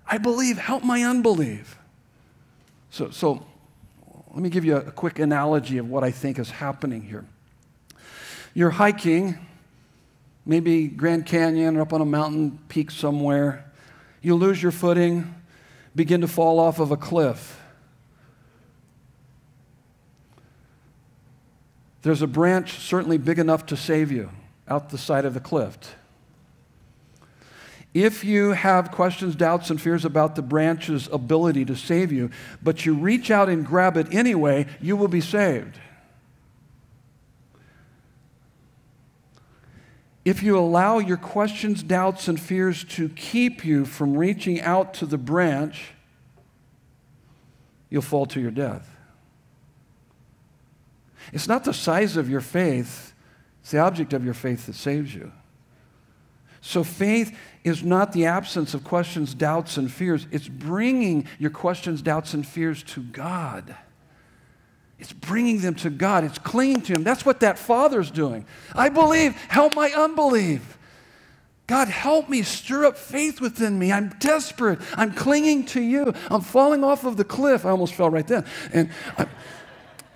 I believe, help my unbelief. So, so let me give you a quick analogy of what I think is happening here. You're hiking, maybe Grand Canyon or up on a mountain peak somewhere. You lose your footing, begin to fall off of a cliff. There's a branch certainly big enough to save you out the side of the cliff. If you have questions, doubts, and fears about the branch's ability to save you, but you reach out and grab it anyway, you will be saved. if you allow your questions, doubts, and fears to keep you from reaching out to the branch, you'll fall to your death. It's not the size of your faith, it's the object of your faith that saves you. So faith is not the absence of questions, doubts, and fears. It's bringing your questions, doubts, and fears to God. It's bringing them to God. It's clinging to Him. That's what that father's doing. I believe, help my unbelief. God, help me, stir up faith within me. I'm desperate. I'm clinging to you. I'm falling off of the cliff. I almost fell right then. And I'm,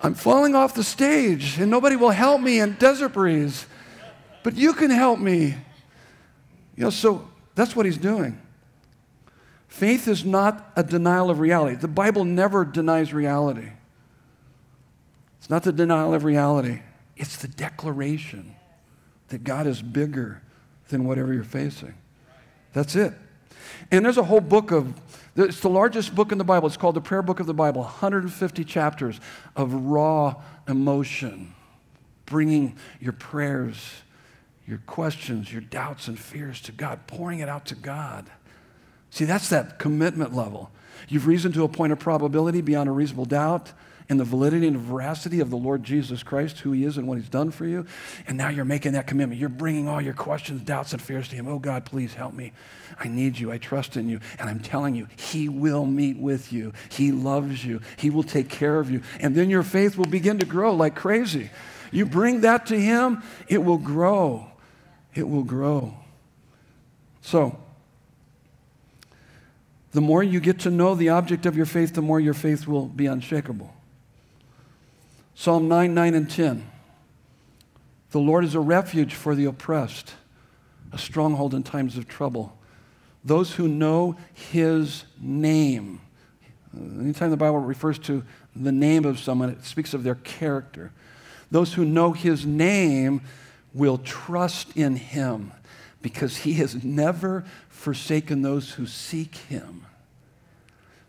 I'm falling off the stage, and nobody will help me in Desert Breeze. But you can help me. You know, so that's what he's doing. Faith is not a denial of reality. The Bible never denies reality. It's not the denial of reality, it's the declaration that God is bigger than whatever you're facing. That's it. And there's a whole book of, it's the largest book in the Bible. It's called the Prayer Book of the Bible, 150 chapters of raw emotion, bringing your prayers, your questions, your doubts and fears to God, pouring it out to God. See, that's that commitment level. You've reasoned to a point of probability beyond a reasonable doubt in the validity and veracity of the Lord Jesus Christ, who He is and what He's done for you. And now you're making that commitment. You're bringing all your questions, doubts, and fears to Him. Oh, God, please help me. I need you. I trust in you. And I'm telling you, He will meet with you. He loves you. He will take care of you. And then your faith will begin to grow like crazy. You bring that to Him, it will grow. It will grow. So, the more you get to know the object of your faith, the more your faith will be unshakable. Psalm 9, 9, and 10. The Lord is a refuge for the oppressed, a stronghold in times of trouble. Those who know his name. Anytime the Bible refers to the name of someone, it speaks of their character. Those who know his name will trust in him because he has never forsaken those who seek him.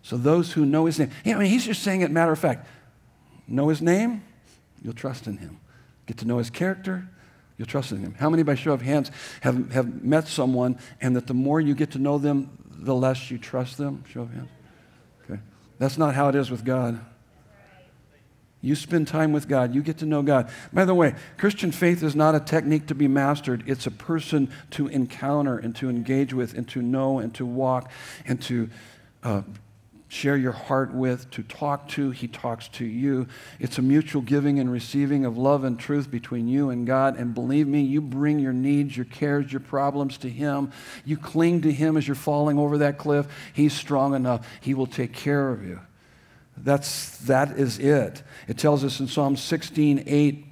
So those who know his name. I mean, he's just saying it matter of fact know his name, you'll trust in him. Get to know his character, you'll trust in him. How many, by show of hands, have, have met someone and that the more you get to know them, the less you trust them? Show of hands. Okay. That's not how it is with God. You spend time with God, you get to know God. By the way, Christian faith is not a technique to be mastered, it's a person to encounter and to engage with and to know and to walk and to uh, share your heart with, to talk to. He talks to you. It's a mutual giving and receiving of love and truth between you and God. And believe me, you bring your needs, your cares, your problems to Him. You cling to Him as you're falling over that cliff. He's strong enough, He will take care of you. That's, that is it. It tells us in Psalm 16 8,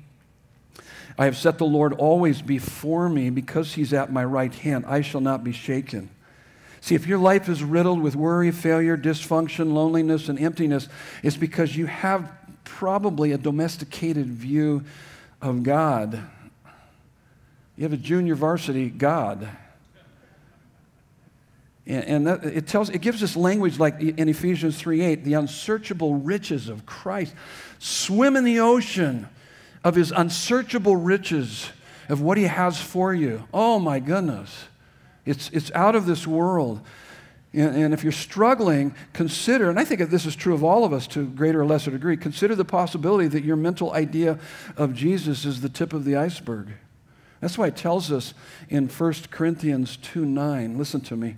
I have set the Lord always before me because He's at my right hand. I shall not be shaken. See, if your life is riddled with worry, failure, dysfunction, loneliness, and emptiness, it's because you have probably a domesticated view of God. You have a junior varsity God. And, that, it tells, it gives us language like in Ephesians 3:8, the unsearchable riches of Christ. Swim in the ocean of his unsearchable riches of what he has for you. Oh my goodness. It's, it's out of this world. And, and, if you're struggling, consider, and I think this is true of all of us to greater or lesser degree, consider the possibility that your mental idea of Jesus is the tip of the iceberg. That's why it tells us in 1 Corinthians 2 9, listen to me.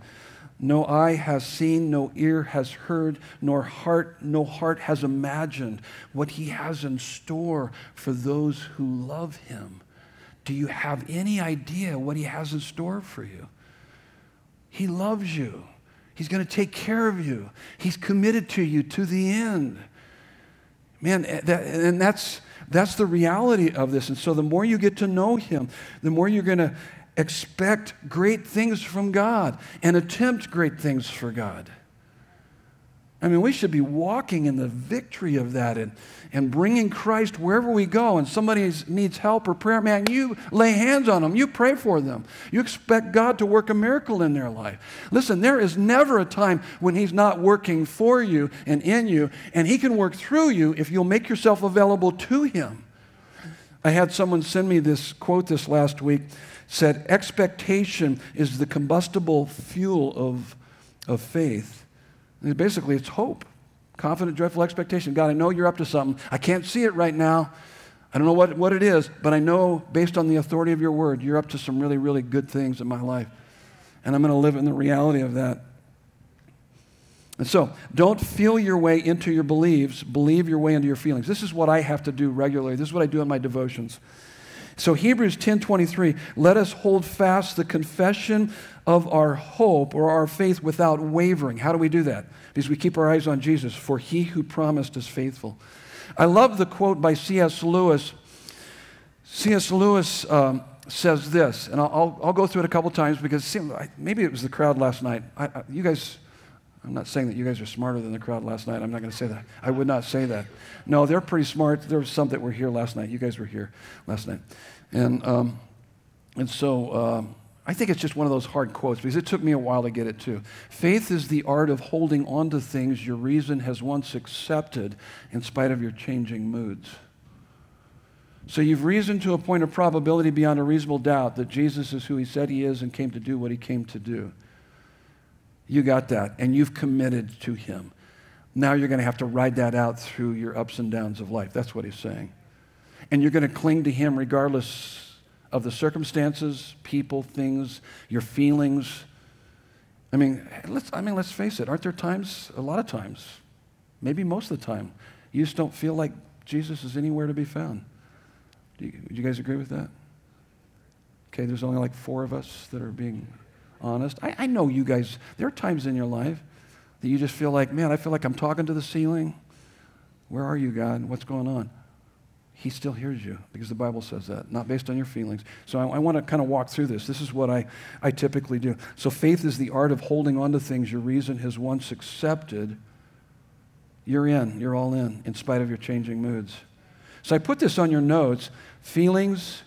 No eye has seen, no ear has heard, nor heart, no heart has imagined what he has in store for those who love him. Do you have any idea what he has in store for you? He loves you. He's going to take care of you. He's committed to you to the end. Man, eh, that, and that's, that's the reality of this. And so the more you get to know Him, the more you're going to expect great things from God and attempt great things for God. I mean, we should be walking in the victory of that and, and bringing Christ wherever we go. And somebody needs help or prayer, man, you lay hands on them. You pray for them. You expect God to work a miracle in their life. Listen, there is never a time when He's not working for you and in you, and He can work through you if you'll make yourself available to Him. I had someone send me this quote this last week said expectation is the combustible fuel of, of faith. And basically, it's hope. Confident, joyful expectation. God, I know you're up to something. I can't see it right now. I don't know what, what it is, but I know based on the authority of your word, you're up to some really, really good things in my life. And I'm going to live in the reality of that. And so, don't feel your way into your beliefs, believe your way into your feelings. This is what I have to do regularly. This is what I do in my devotions. So Hebrews 10:23, let us hold fast the confession of our hope or our faith without wavering. How do we do that? Because we keep our eyes on Jesus, for he who promised is faithful. I love the quote by C.S. Lewis. C.S. Lewis um, says this, and I'll, I'll, go through it a couple times because maybe it was the crowd last night. I, I, you guys I'm not saying that you guys are smarter than the crowd last night. I'm not going to say that. I would not say that. No, they're pretty smart. There were some that were here last night. You guys were here last night. And, um, and so um, I think it's just one of those hard quotes because it took me a while to get it too. Faith is the art of holding on to things your reason has once accepted in spite of your changing moods. So you've reasoned to a point of probability beyond a reasonable doubt that Jesus is who he said he is and came to do what he came to do. You got that, and you've committed to Him. Now you're going to have to ride that out through your ups and downs of life. That's what He's saying. And you're going to cling to Him regardless of the circumstances, people, things, your feelings. I mean, let's, I mean, let's face it. Aren't there times, a lot of times, maybe most of the time, you just don't feel like Jesus is anywhere to be found? Do you, do you guys agree with that? Okay, there's only like four of us that are being honest. I, I know you guys, there are times in your life that you just feel like, man, I feel like I'm talking to the ceiling. Where are you, God? What's going on? He still hears you because the Bible says that, not based on your feelings. So I, I want to kind of walk through this. This is what I, I typically do. So faith is the art of holding on to things your reason has once accepted. You're in, you're all in, in spite of your changing moods. So I put this on your notes. Feelings,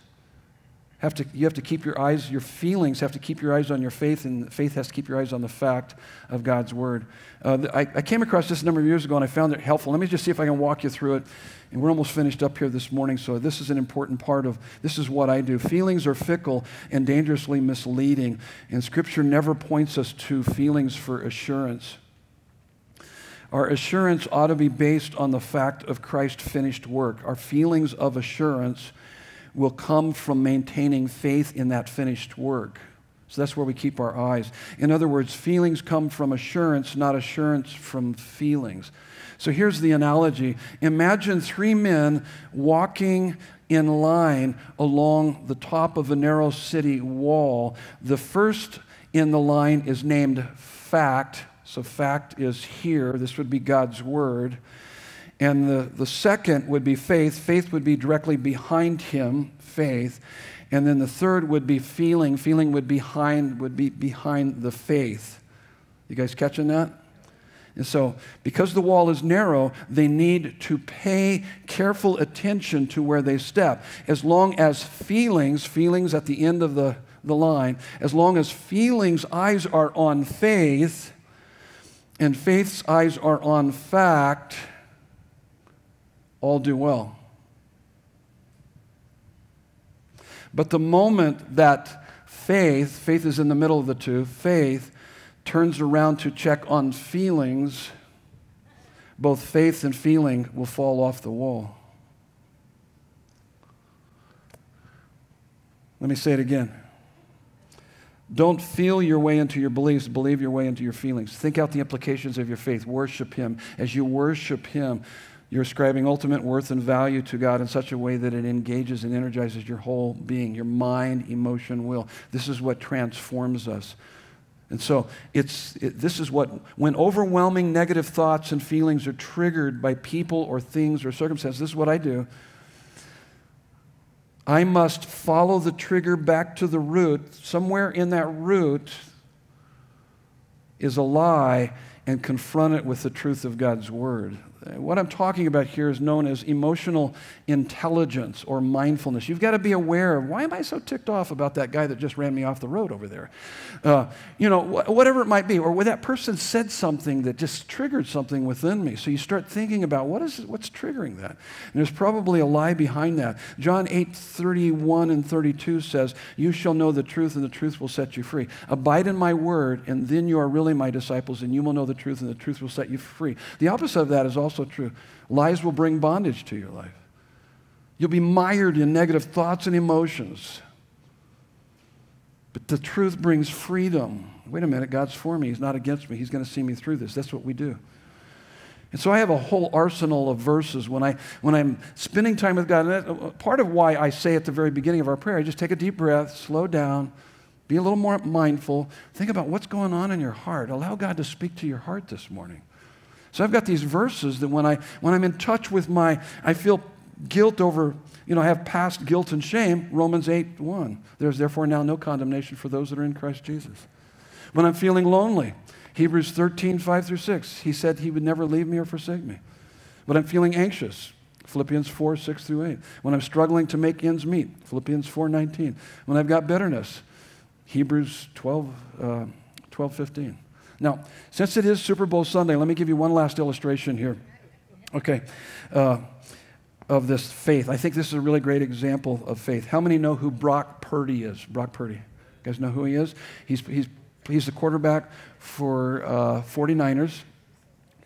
have to, you have to keep your eyes, your feelings have to keep your eyes on your faith, and faith has to keep your eyes on the fact of God's word. Uh, I, I, came across this a number of years ago and I found it helpful. Let me just see if I can walk you through it. And we're almost finished up here this morning, so this is an important part of this is what I do. Feelings are fickle and dangerously misleading, and Scripture never points us to feelings for assurance. Our assurance ought to be based on the fact of Christ's finished work. Our feelings of assurance will come from maintaining faith in that finished work. So that's where we keep our eyes. In other words, feelings come from assurance, not assurance from feelings. So here's the analogy Imagine three men walking in line along the top of a narrow city wall. The first in the line is named fact. So fact is here. This would be God's word. And the, the second would be faith. Faith would be directly behind him, faith. And then the third would be feeling. Feeling would behind would be behind the faith. You guys catching that? And so, because the wall is narrow, they need to pay careful attention to where they step. As long as feelings, feelings at the end of the, the line, as long as feelings' eyes are on faith and faith's eyes are on fact, all do well. But the moment that faith, faith is in the middle of the two, faith turns around to check on feelings, both faith and feeling will fall off the wall. Let me say it again. Don't feel your way into your beliefs, believe your way into your feelings. Think out the implications of your faith. Worship Him. As you worship Him, you're ascribing ultimate worth and value to God in such a way that it engages and energizes your whole being, your mind, emotion, will. This is what transforms us. And so it's, it, this is what, when overwhelming negative thoughts and feelings are triggered by people or things or circumstances, this is what I do. I must follow the trigger back to the root. Somewhere in that root is a lie and confront it with the truth of God's word. What I'm talking about here is known as emotional intelligence or mindfulness. You've got to be aware of why am I so ticked off about that guy that just ran me off the road over there? Uh, you know, wh- whatever it might be. Or where that person said something that just triggered something within me. So you start thinking about what is, what's triggering that? And there's probably a lie behind that. John 8 31 and 32 says, You shall know the truth, and the truth will set you free. Abide in my word, and then you are really my disciples, and you will know the truth, and the truth will set you free. The opposite of that is also true. Lies will bring bondage to your life. You'll be mired in negative thoughts and emotions. But the truth brings freedom. Wait a minute, God's for me. He's not against me. He's going to see me through this. That's what we do. And so I have a whole arsenal of verses when, I, when I'm spending time with God. And that, part of why I say at the very beginning of our prayer, I just take a deep breath, slow down, be a little more mindful, think about what's going on in your heart. Allow God to speak to your heart this morning. So I've got these verses that when, I, when I'm in touch with my, I feel guilt over, you know, I have past guilt and shame, Romans 8 1. There's therefore now no condemnation for those that are in Christ Jesus. When I'm feeling lonely, Hebrews 13 5 through 6, he said he would never leave me or forsake me. When I'm feeling anxious, Philippians 4 6 through 8. When I'm struggling to make ends meet, Philippians 4 19. When I've got bitterness, Hebrews 12, uh, 12 15. Now, since it is Super Bowl Sunday, let me give you one last illustration here. Okay. Uh, of this faith. I think this is a really great example of faith. How many know who Brock Purdy is? Brock Purdy. You guys know who he is? He's, he's, he's the quarterback for uh, 49ers.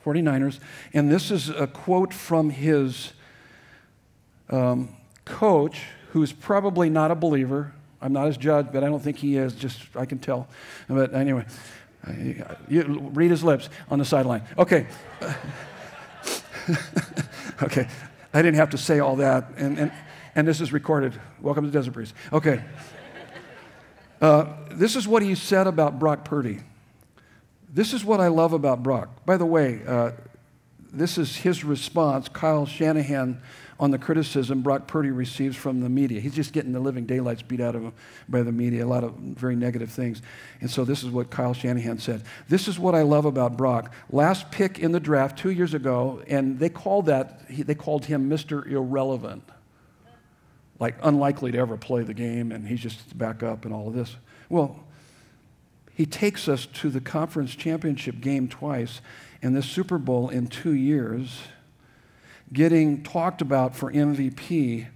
49ers. And this is a quote from his um, coach, who's probably not a believer. I'm not his judge, but I don't think he is, just I can tell. But anyway, you read his lips on the sideline. Okay. okay. I didn't have to say all that. And, and, and this is recorded. Welcome to Desert Breeze. Okay. Uh, this is what he said about Brock Purdy. This is what I love about Brock. By the way, uh, this is his response, Kyle Shanahan on the criticism Brock Purdy receives from the media. He's just getting the living daylights beat out of him by the media, a lot of very negative things. And so this is what Kyle Shanahan said. This is what I love about Brock. Last pick in the draft two years ago, and they called that, they called him Mr. Irrelevant. Like unlikely to ever play the game, and he's just back up and all of this. Well, he takes us to the conference championship game twice and the Super Bowl in two years getting talked about for MVP.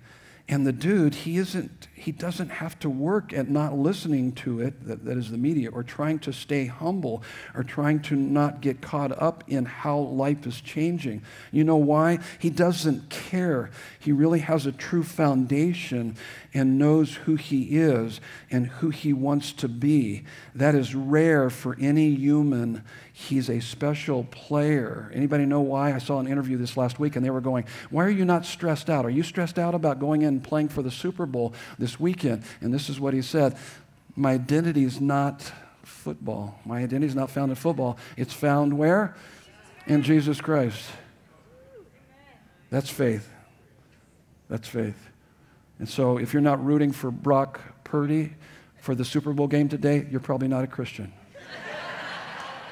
And the dude, he isn't, he doesn't have to work at not listening to it, that, that is the media, or trying to stay humble, or trying to not get caught up in how life is changing. You know why? He doesn't care. He really has a true foundation and knows who he is and who he wants to be. That is rare for any human he's a special player. Anybody know why? I saw an interview this last week and they were going, Why are you not stressed out? Are you stressed out about going in and playing for the Super Bowl this weekend? And this is what he said My identity is not football. My identity is not found in football. It's found where? In Jesus Christ. That's faith. That's faith. And so if you're not rooting for Brock Purdy for the Super Bowl game today, you're probably not a Christian.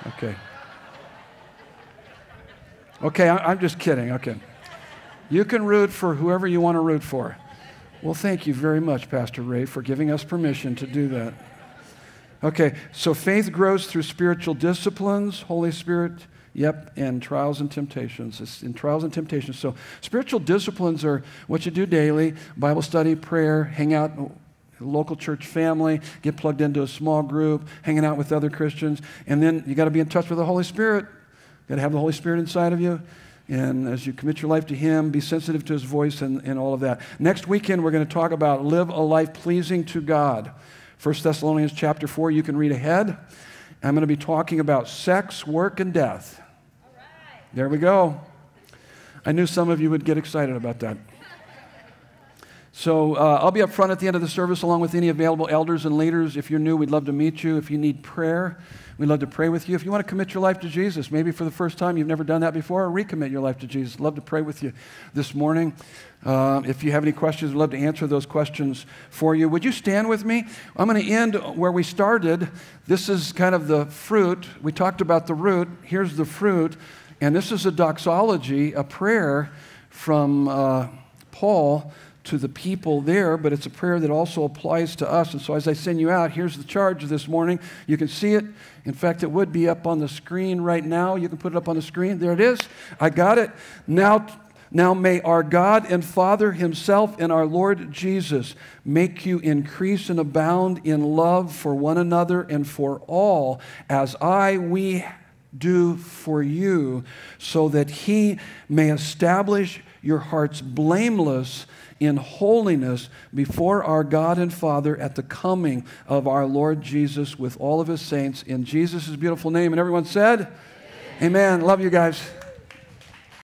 Okay. Okay, I, am just kidding. Okay. You can root for whoever you want to root for. Well, thank you very much, Pastor Ray, for giving us permission to do that. Okay, so faith grows through spiritual disciplines, Holy Spirit, yep, and trials and temptations. It's in trials and temptations. So spiritual disciplines are what you do daily Bible study, prayer, hang out local church family, get plugged into a small group, hanging out with other Christians, and then you got to be in touch with the Holy Spirit. You got to have the Holy Spirit inside of you. And as you commit your life to Him, be sensitive to His voice and, and all of that. Next weekend, we're going to talk about live a life pleasing to God. 1 Thessalonians chapter 4, you can read ahead. I'm going to be talking about sex, work, and death. There we go. I knew some of you would get excited about that. So uh, I'll be up front at the end of the service along with any available elders and leaders. If you're new, we'd love to meet you. If you need prayer, we'd love to pray with you. If you want to commit your life to Jesus, maybe for the first time you've never done that before, or recommit your life to Jesus, love to pray with you this morning. Uh, if you have any questions, we'd love to answer those questions for you. Would you stand with me? I'm going to end where we started. This is kind of the fruit. We talked about the root. Here's the fruit. And this is a doxology, a prayer from uh, Paul to the people there, but it's a prayer that also applies to us. And so as I send you out, here's the charge this morning. You can see it. In fact, it would be up on the screen right now. You can put it up on the screen. There it is. I got it. Now, now may our God and Father Himself and our Lord Jesus make you increase and abound in love for one another and for all, as I, we, do for you, so that He may establish your hearts blameless in holiness before our God and Father at the coming of our Lord Jesus with all of his saints in Jesus' beautiful name. And everyone said, Amen. Amen. Love you guys.